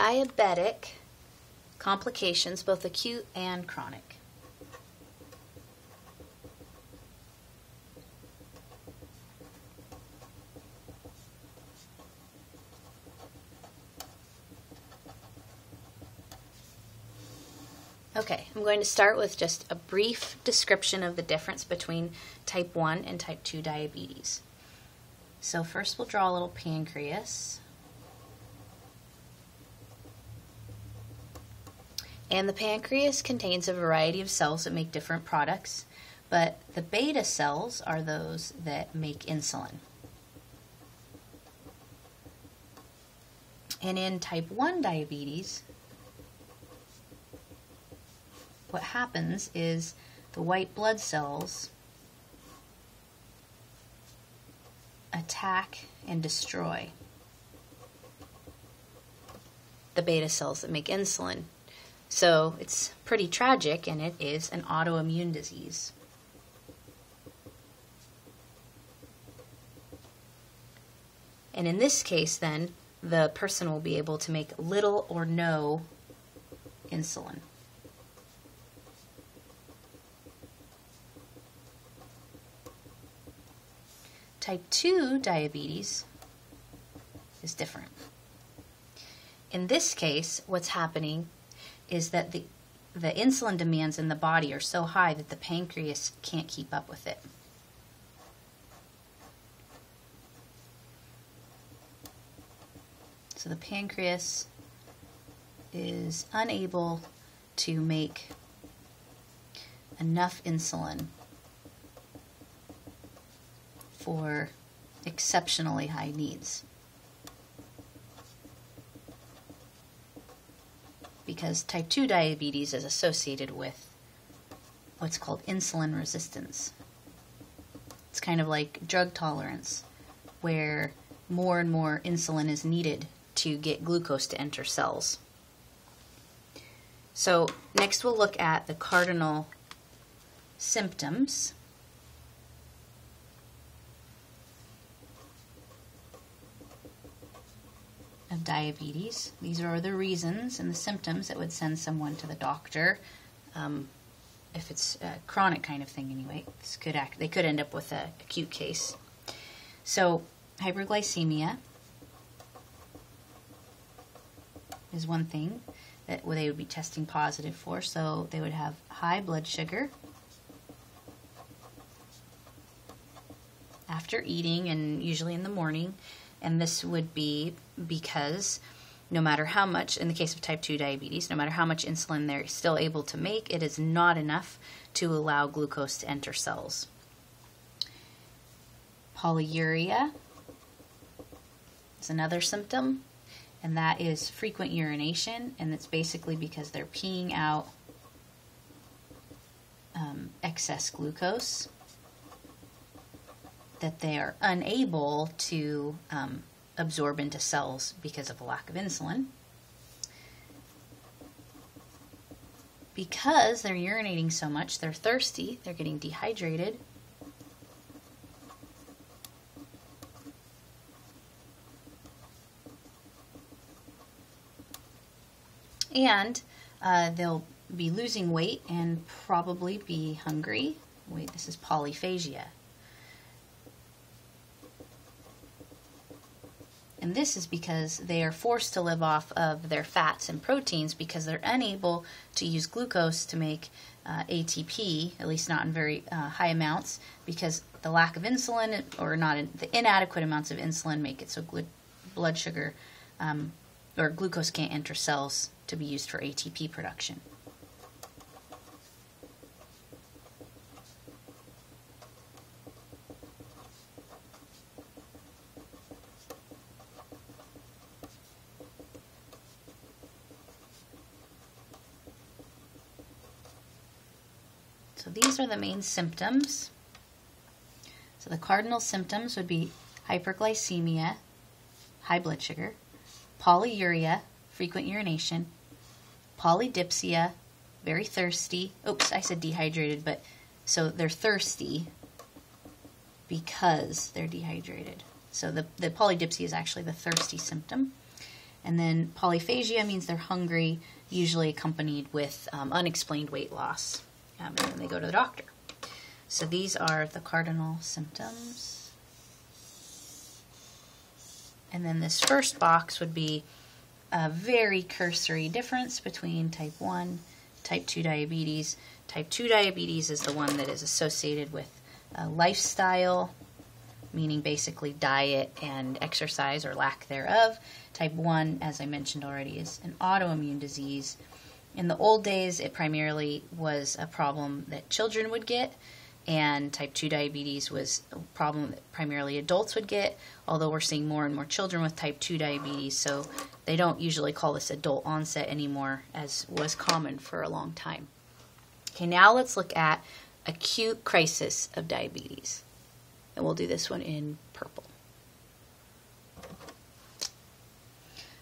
diabetic complications, both acute and chronic. Okay, I'm going to start with just a brief description of the difference between type 1 and type 2 diabetes. So first we'll draw a little pancreas. And the pancreas contains a variety of cells that make different products, but the beta cells are those that make insulin. And in type 1 diabetes, what happens is the white blood cells attack and destroy the beta cells that make insulin. So it's pretty tragic, and it is an autoimmune disease. And in this case, then, the person will be able to make little or no insulin. Type 2 diabetes is different. In this case, what's happening is that the, the insulin demands in the body are so high that the pancreas can't keep up with it. So the pancreas is unable to make enough insulin for exceptionally high needs. Because type 2 diabetes is associated with what's called insulin resistance. It's kind of like drug tolerance, where more and more insulin is needed to get glucose to enter cells. So, next we'll look at the cardinal symptoms. Diabetes. These are the reasons and the symptoms that would send someone to the doctor. Um, if it's a chronic kind of thing, anyway, this could act, they could end up with an acute case. So, hyperglycemia is one thing that they would be testing positive for. So, they would have high blood sugar after eating, and usually in the morning and this would be because no matter how much, in the case of type 2 diabetes, no matter how much insulin they're still able to make, it is not enough to allow glucose to enter cells. Polyuria is another symptom, and that is frequent urination, and it's basically because they're peeing out um, excess glucose that they are unable to um, absorb into cells because of a lack of insulin. Because they're urinating so much, they're thirsty, they're getting dehydrated. And uh, they'll be losing weight and probably be hungry. Wait, this is polyphagia. And this is because they are forced to live off of their fats and proteins because they're unable to use glucose to make uh, ATP, at least not in very uh, high amounts, because the lack of insulin or not in, the inadequate amounts of insulin make it so blood sugar um, or glucose can't enter cells to be used for ATP production. So these are the main symptoms. So the cardinal symptoms would be hyperglycemia, high blood sugar, polyuria, frequent urination, polydipsia, very thirsty. Oops, I said dehydrated, but so they're thirsty because they're dehydrated. So the, the polydipsia is actually the thirsty symptom. And then polyphagia means they're hungry, usually accompanied with um, unexplained weight loss. Um, and then they go to the doctor. So these are the cardinal symptoms. And then this first box would be a very cursory difference between type 1, type 2 diabetes. Type 2 diabetes is the one that is associated with lifestyle, meaning basically diet and exercise or lack thereof. Type 1, as I mentioned already, is an autoimmune disease. In the old days, it primarily was a problem that children would get, and type 2 diabetes was a problem that primarily adults would get, although we're seeing more and more children with type 2 diabetes, so they don't usually call this adult onset anymore, as was common for a long time. Okay, now let's look at acute crisis of diabetes. And we'll do this one in purple.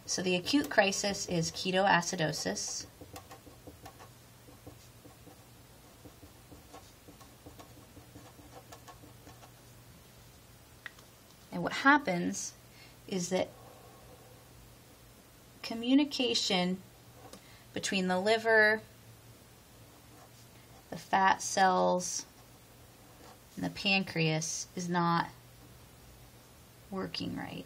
So the acute crisis is ketoacidosis. And what happens is that communication between the liver, the fat cells, and the pancreas is not working right.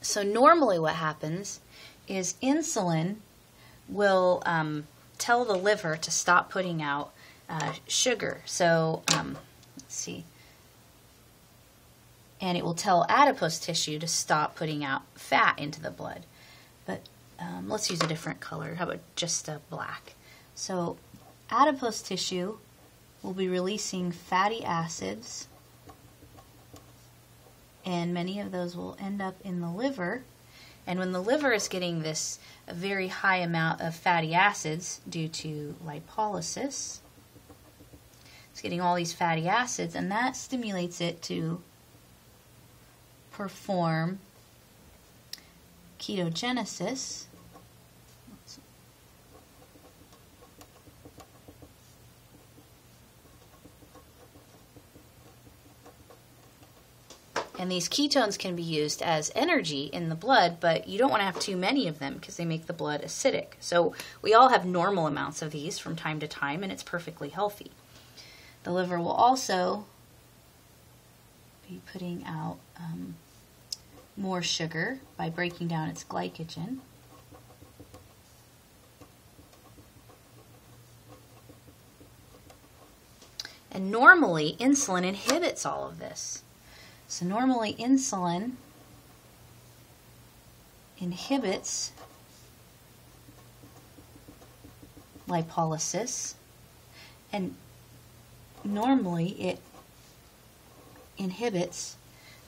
So normally what happens is insulin will um, tell the liver to stop putting out uh, sugar. So um, let's see. And it will tell adipose tissue to stop putting out fat into the blood. But um, let's use a different color. How about just a black? So adipose tissue will be releasing fatty acids and many of those will end up in the liver. And when the liver is getting this very high amount of fatty acids due to lipolysis, it's getting all these fatty acids, and that stimulates it to perform ketogenesis. And these ketones can be used as energy in the blood, but you don't want to have too many of them because they make the blood acidic. So we all have normal amounts of these from time to time, and it's perfectly healthy. The liver will also be putting out um, more sugar by breaking down its glycogen. And normally, insulin inhibits all of this. So normally insulin inhibits lipolysis and normally it inhibits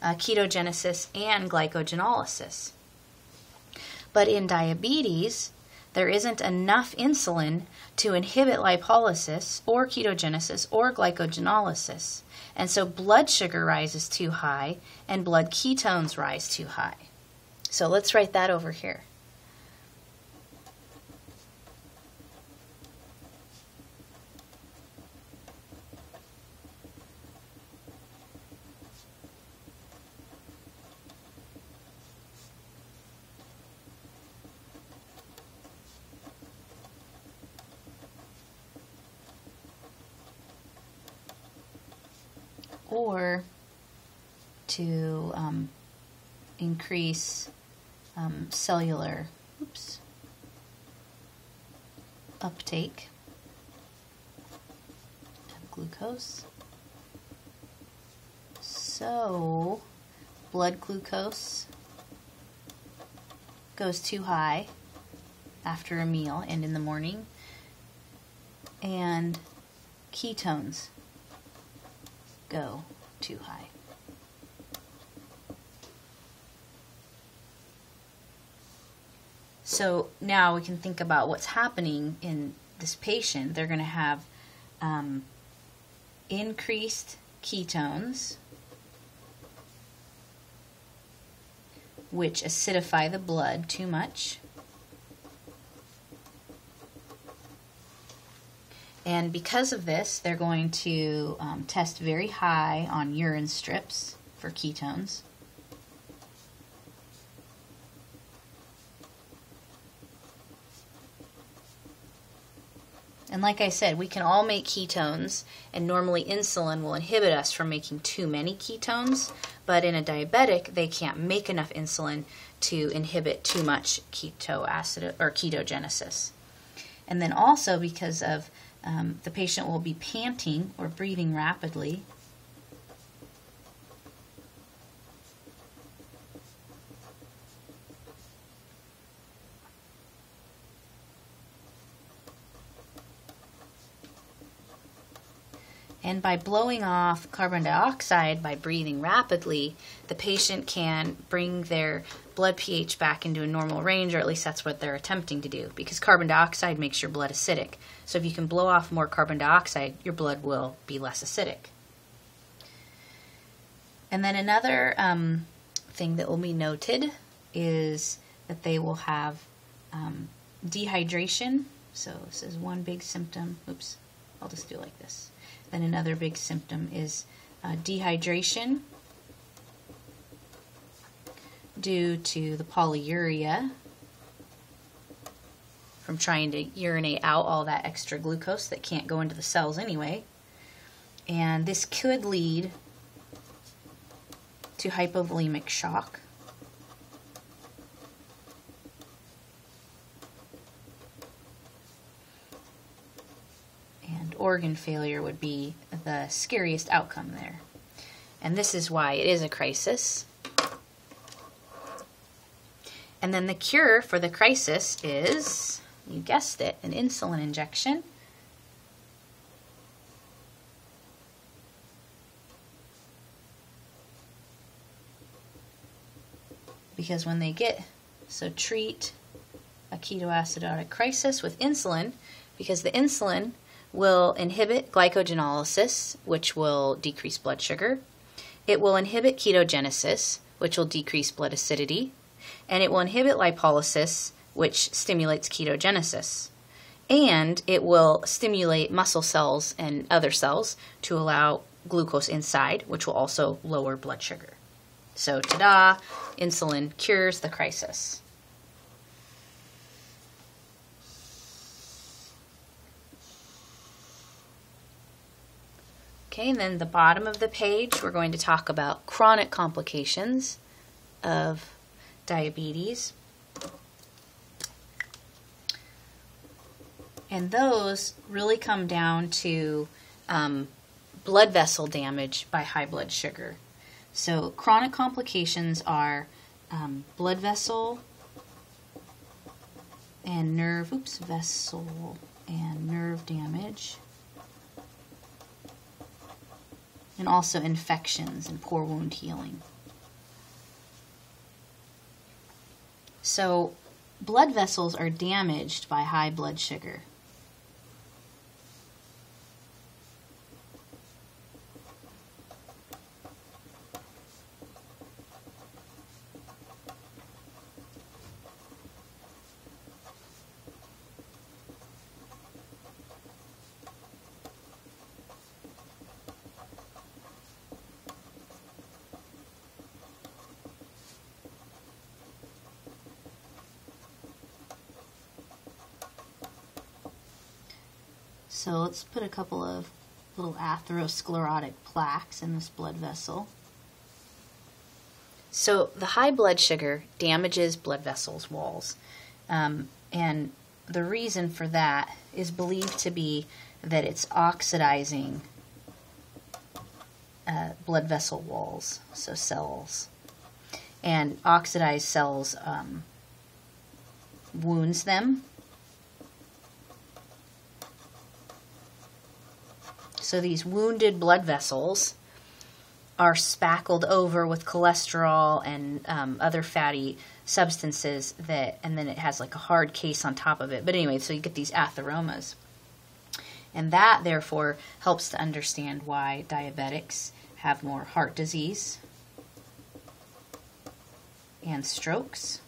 uh, ketogenesis and glycogenolysis. But in diabetes, there isn't enough insulin to inhibit lipolysis or ketogenesis or glycogenolysis. And so blood sugar rises too high and blood ketones rise too high. So let's write that over here. or to um, increase um, cellular oops, uptake of glucose. So, blood glucose goes too high after a meal and in the morning, and ketones go too high. So now we can think about what's happening in this patient. They're going to have um, increased ketones, which acidify the blood too much. And because of this, they're going to um, test very high on urine strips for ketones. And like I said, we can all make ketones, and normally insulin will inhibit us from making too many ketones. But in a diabetic, they can't make enough insulin to inhibit too much keto acid or ketogenesis. And then also because of um, the patient will be panting or breathing rapidly And by blowing off carbon dioxide by breathing rapidly, the patient can bring their blood pH back into a normal range, or at least that's what they're attempting to do, because carbon dioxide makes your blood acidic. So if you can blow off more carbon dioxide, your blood will be less acidic. And then another um, thing that will be noted is that they will have um, dehydration. So this is one big symptom. Oops, I'll just do like this. Then another big symptom is uh, dehydration due to the polyuria from trying to urinate out all that extra glucose that can't go into the cells anyway. And this could lead to hypovolemic shock. Organ failure would be the scariest outcome there. And this is why it is a crisis. And then the cure for the crisis is, you guessed it, an insulin injection. Because when they get, so treat a ketoacidotic crisis with insulin, because the insulin will inhibit glycogenolysis, which will decrease blood sugar. It will inhibit ketogenesis, which will decrease blood acidity. And it will inhibit lipolysis, which stimulates ketogenesis. And it will stimulate muscle cells and other cells to allow glucose inside, which will also lower blood sugar. So, ta da, insulin cures the crisis. Okay, and then the bottom of the page, we're going to talk about chronic complications of diabetes. And those really come down to um, blood vessel damage by high blood sugar. So, chronic complications are um, blood vessel and nerve, oops, vessel and nerve damage and also infections and poor wound healing. So, blood vessels are damaged by high blood sugar. So let's put a couple of little atherosclerotic plaques in this blood vessel. So the high blood sugar damages blood vessels walls. Um, and the reason for that is believed to be that it's oxidizing uh, blood vessel walls, so cells. And oxidized cells um, wounds them So these wounded blood vessels are spackled over with cholesterol and um, other fatty substances that, and then it has like a hard case on top of it. But anyway, so you get these atheromas. And that, therefore, helps to understand why diabetics have more heart disease and strokes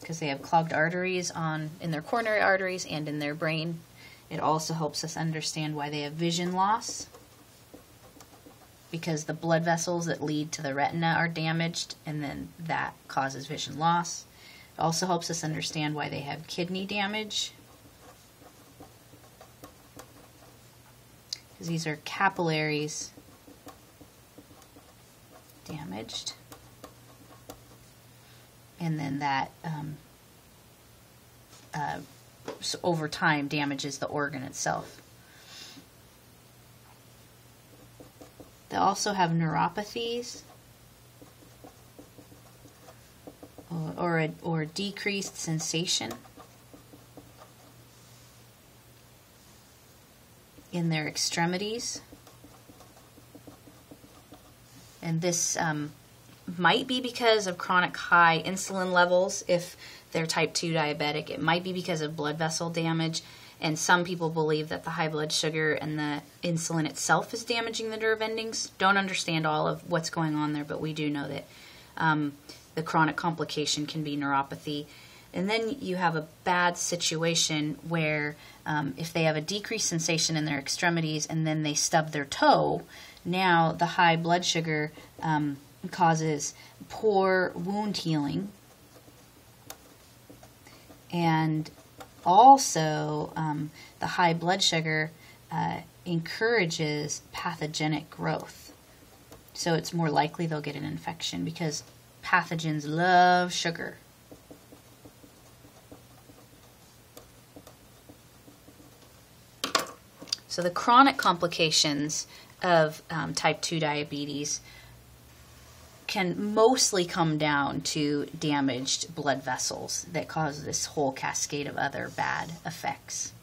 because they have clogged arteries on in their coronary arteries and in their brain It also helps us understand why they have vision loss because the blood vessels that lead to the retina are damaged and then that causes vision loss. It also helps us understand why they have kidney damage. Because these are capillaries damaged. And then that um, uh, over time damages the organ itself. They also have neuropathies or, or, a, or decreased sensation in their extremities. And this um, might be because of chronic high insulin levels if they're type 2 diabetic. It might be because of blood vessel damage. And some people believe that the high blood sugar and the insulin itself is damaging the nerve endings. Don't understand all of what's going on there, but we do know that um, the chronic complication can be neuropathy. And then you have a bad situation where um, if they have a decreased sensation in their extremities and then they stub their toe, now the high blood sugar um, causes poor wound healing and also um, the high blood sugar uh, encourages pathogenic growth. So it's more likely they'll get an infection because pathogens love sugar. So the chronic complications of um, type 2 diabetes can mostly come down to damaged blood vessels that cause this whole cascade of other bad effects.